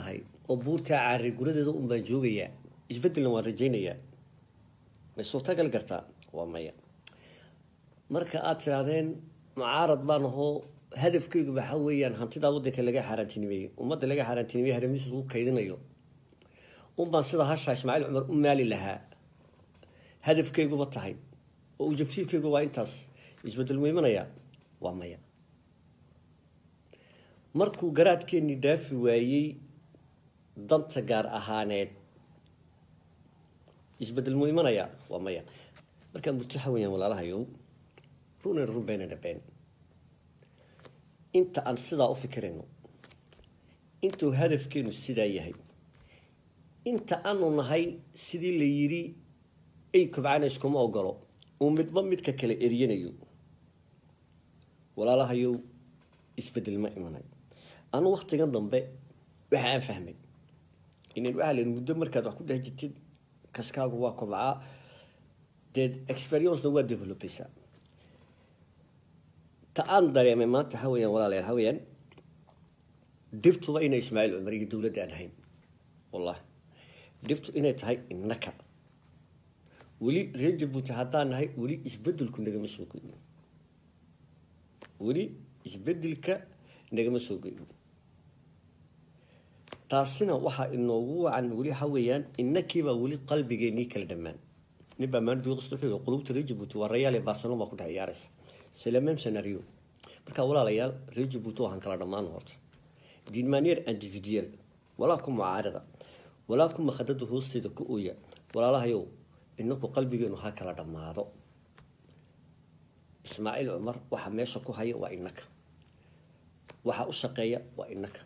oo buurtaa caari guradeeda un baan joogayaa isbedelna waan rajaynayaa may suurtagal kartaa? Waa maya. Marka aada tirahdeen mucaarad baan ahoo hadafkeygu waxaa weeyaan hantidaa wadanka laga xaaraantinimeeyey. Ummadda laga xaaraantinimeeye haramiis lagu kaydinayo. Unbaan sida hashaa ismaaciil cumar u maali lahaa. Hadafkeyguba tahay. Oo ujabsiirkeygu waa intaas. Isbedel mu imanayaa waa maya. Markuu garaadkeenii dhaafi waayey danta gaar ahaaneed. Isbedel mu imanayaa waa maya. Markaa murtaxa weyaan walaalahayow runan run beenana been inta aan sidaa u fikirayno intuu hadafkeenu sidaa yahay inta aanu nahay sidii la yidhi ay kobcana iskuma ogolo uu midba midka kale eryanayo walaalahayow isbeddel ma imanay. Anu waktigan dambe waxa aan fahmay inan waxaa len muddo markaad wax ku dhex jirtid kaskaagu waa kobcaa. Dee experiencena waa developaysaa ta aan dareemay maanta waxa weyaan walaalayaal waxa weyaan dhibtuba inay ismaaciil cumar iyo dowladda aan ahayn. Wallahi dhibtu inay tahay innaka weli reer jabuuti haddaan nahay weli isbedelku nagama soo goyn weli isbeddelka nagama soo goyn taasina waxaa inoogu wacan weli waxa weeyaan inakiibaa weli qalbigeenii kala dhammaan nin baa maanduuqswuxuu qulubta reer jabuuti waa rayaal barcelona baa ku dhex ciyaaraysa selamem scenario. Marka walaalayaal reer jabuuti waxaan kala dhammaan horta. Diinmaanier individual. Walaa ku mucaarada. Walaa ku makhadada hoosteeda ku ooya. Walaalahayow inaku qalbigeenu ha kala dhammaado ismaaciil cumar waxaa meesha ku haya waa inaka waxaa u shaqeeya waa inaka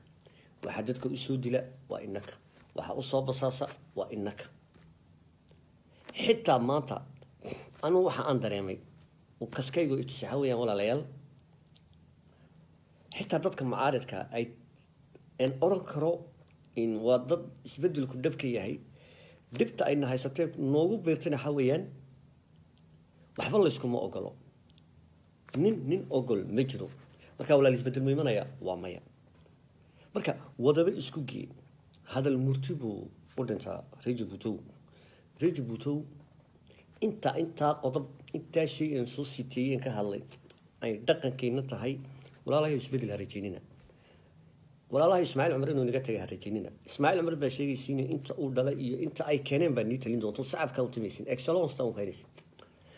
waxaa dadka u soo dila waa inaka. Waxaa u soo basaasa waa inaka. Xitaa maanta anugu waxa aan dareemay kaskaygo itus waxa weyaan walaalayaal. Xitaa dadka mucaaridka ay n oran karo in waa dad isbedelku dhabka yahay. Dhibta ayna haysatee noogu beertana waxa weeyaan waxba layskuma ogolo. Nin nin ogol ma jiro. Markaa walaal isbeddel mu imanaya waa maya marka wadaba isku gee hadal murti buu u dhintaa rejibutow rejibutow intaa intaa qodob intaa shay aan soo siteeyeen ka hadlay ay dhaqankeyna tahay walaalahay isbeddel ha rajeynina walaalahay ismaaciil cumar inuu naga tagay ha rajeynina ismaaciil cumar baa sheegaysiin inta uu dhalay iyo inta ay keeneen baa nii doonto sacabkaa u timaysin excellence taa u haynaysin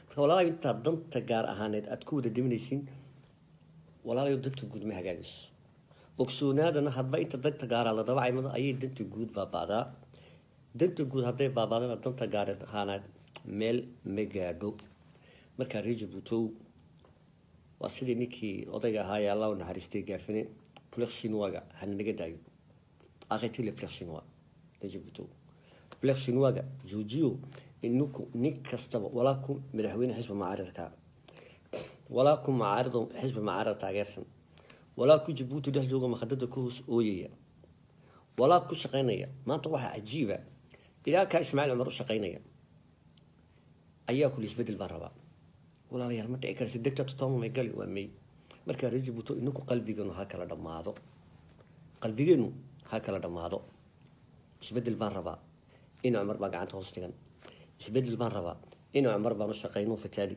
marka intaa danta gaar ahaaneed aad ku wada dhimanaysiin walaalayo danta guud ma hagaagayso ogsoonaadana hadba inta danta gaaraa la daba caymado ayay danta guud baabaadaa danta guud hadday baabaadana danta gaareed ahaanaad meel ma gaadho markaa rejibutow waa sidii ninkii odayga ahaa ee allah u naxariistay gaafine plexinwaga hana naga daayo. Arrêtez le plexinois rejibutow plexinwaga joojiyo ininku nin kastaba walaa ku madaxweyne xisba macaaridka walaa ku macaarido xisba macaarida taageersan walaa ku jabuuti dhex jooga makhadada ka hoos ooyaya. Walaa ku shaqaynaya. Maanta waxaa cajiiba. Ilaa kaa ismaaciil cumar u shaqaynaya. Ayaa kuli isbeddel baan rabaa. Walaalayaal ma dhici karsi degta tutoma may gali waa may. Markaa reer jabuuto inaku qalbigeenu ha kala dhammaado qalbigeenu ha kala dhammaado isbeddel baan rabaa. In cumar baa gacanta hoos dhigan. Isbedel baan rabaa. In cumar baan u shaqayno fataali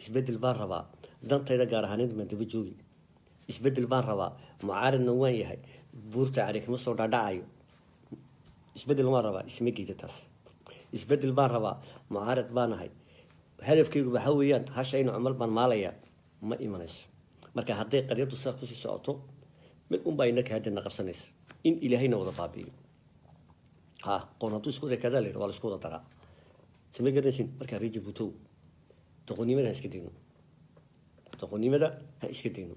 isbeddel baan rabaa. Dantayda gaar ahaaneed baan daba joogi isbeddel baan rabaa. Mucaaridna waan yahay. Buurta cari soo dhaadhacayo isbeddel waan rabaa. Isma geeda taas isbeddel baan rabaa. Mucaarid baanahay hadafkaygu waxa weeyaan hasha ina cumar baan maalayaa ma imanayso. Marka hadday qaryadu sidaa ku sii socoto mid unbaa inaka haddana qabsanaysa in ilaahayna wada baabi'iyo. Ha qoon hadduu isku kadaa layidhi waa la isku wada daraa. Sama garanaysin markaa reji butow doqonnimada ha iska dayno. Doqonnimada ha iska dayno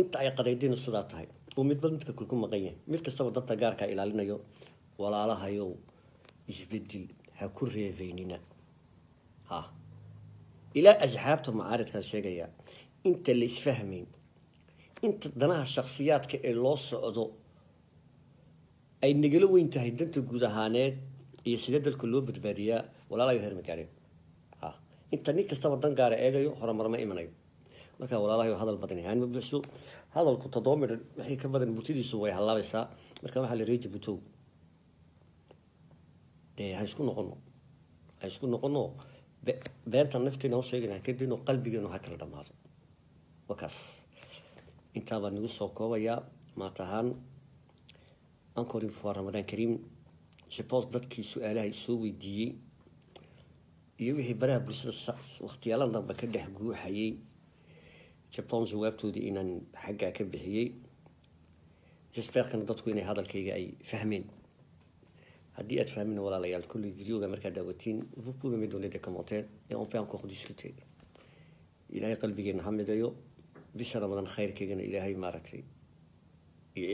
inta ay qadaydaynu sidaa tahay uu midba midka kulku maqan yahay. Mid kastaba danta gaarkaa ilaalinayo walaalahayow isbeddel ha ku reebeynina ha. Ilaa asxaabta mucaaridkaan sheegayaa inta la isfahmayn inta danaha shaksiyaadka ee loo socdo ay nagala weyn tahay danta guud ahaaneed iyo sidee dalka loo badbaadiyaa walaalayo heer ma gaadheen ha. Inta nin kastaba dan gaara eegayo horumar ma imanayo markaa walaalahay hadal badan yahay. Ma buuxso hadalku toddoba midhan ka badan murtidiisu way hallaabaysaa marka waxaa la reeji dee ha isku noqono. Ha isku noqono. Beertan nafteena u sheegana kadibno qalbigeenu ha kala dhamaado. Wakaas. Intaa nagu soo koobayaa maanta ahaan encore une fois ramadaan kariim. Je pense dadkii su'aalaha soo weydiiyey iyo wixii baraha bulshada wakhtiyaalan danba ka dhex guuxayay pense jawaabtoodii inaan xaggaa ka bixiyey j'espère-kana dadku inay hadalkayga ay fahmeen haddii aad fahmin. Walaalayaal kulley videoga markaad daawatiin vous pouvez me donner des ilaahay qalbigeena ha midayo bisha ramadaan khayrkeygana ilaahay maaragtay